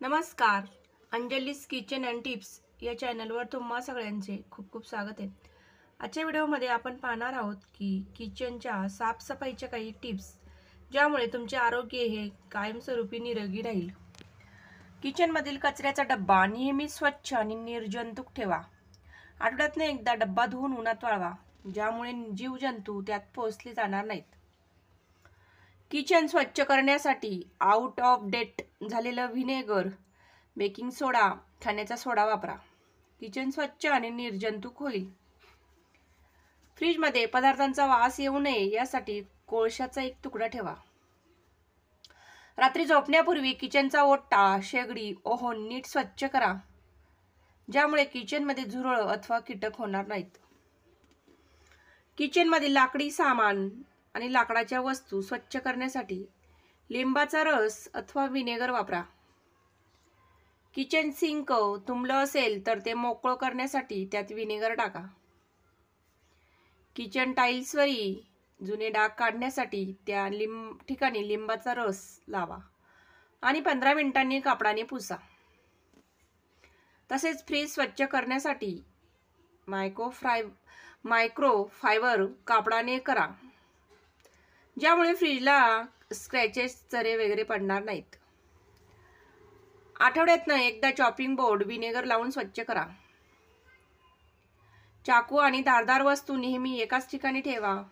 नमस्कार. अंजलीस kitchen and tips या चॅनलवर तुम्हा सगळ्यांचे खूप खूप स्वागत आहे. आजच्या व्हिडिओमध्ये आपण पाहणार आहोत की किचनच्या साफसफाईच्या काही टिप्स ज्यामुळे तुमचे आरोग्य हे कायमस्वरूपी निरोगी राहील. किचनमधील कचऱ्याचा डब्बा नेहमी स्वच्छ आणि निर्जंतुक ठेवा. आठवड्यातनं एकदा डब्बा धुवून उन्हात वाळवा ज्यामुळे जीवजंतू त्यात पोचले जाणार नाहीत. किचन स्वच्छ करण्यासाठी आउट ऑफ डेट झालेलं व्हिनेगर बेकिंग सोडा खाण्याचा सोडा वापरा. किचन स्वच्छ आणि निर्जंतुक होईल. फ्रीजमध्ये पदार्थांचा वास येऊ नये यासाठी कोळशाचा एक तुकडा ठेवा. रात्री झोपण्यापूर्वी किचनचा ओटा शेगडी ओहोन नीट स्वच्छ करा ज्यामुळे किचनमध्ये झुरळ अथवा कीटक होणार नाहीत. किचनमधील लाकडी सामान आणि लाकडाच्या वस्तू स्वच्छ करण्यासाठी लिंबाचा रस अथवा विनेगर वापरा. किचन सिंक तुंबलं असेल तर ते मोकळं करण्यासाठी त्यात विनेगर टाका. किचन टाईल्सवरही जुने डाग काढण्यासाठी त्या लिंब ठिकाणी लिंबाचा रस लावा आणि पंधरा मिनिटांनी कापडाने पुसा. तसेच फ्रीज स्वच्छ करण्यासाठी मायक्रो फ्राय मायक्रो फायबर कापडाने करा. ज्यामुळे फ्रीजला स्क्रॅचेस चरे वगैरे पडणार नाहीत. आठवड्यातनं एकदा चॉपिंग बोर्ड विनेगर लावून स्वच्छ करा. चाकू आणि धारदार वस्तू नेहमी एकाच ठिकाणी ठेवा.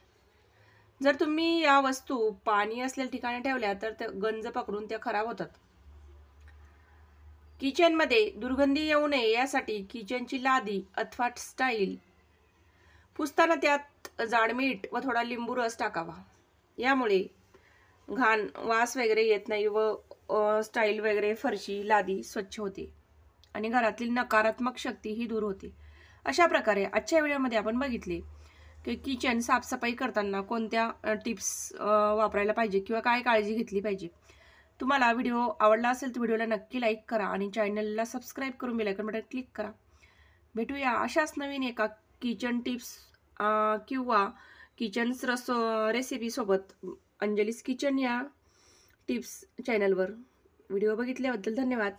जर तुम्ही या वस्तू पाणी असलेल्या ठिकाणी ठेवल्या तर त्या गंज पकडून त्या खराब होतात. किचनमध्ये दुर्गंधी येऊ नये यासाठी किचनची लादी अथवा स्टाईल पुसताना त्यात जाडमीठ व थोडा लिंबू रस टाकावा. यामुळे घाण वास वगैरे येत नाही व स्टाईल वगैरे फरशी लादी स्वच्छ होते. आणि घरातील नकारात्मक शक्ती ही दूर होते. अशा प्रकारे आजच्या व्हिडिओमध्ये आपण बघितले की किचन साफसफाई करताना कोणत्या टिप्स वापरायला पाहिजे किंवा काय काळजी घेतली पाहिजे. तुम्हाला व्हिडिओ आवडला असेल तर व्हिडिओला नक्की लाईक करा आणि चॅनलला सबस्क्राईब करून बेलायकन बटन क्लिक करा. भेटूया अशाच नवीन एका किचन टिप्स किंवा किचन्स रस रेसिपीसोबत अंजलीस किचन या टिप्स चॅनलवर व्हिडिओ बघितल्याबद्दल धन्यवाद.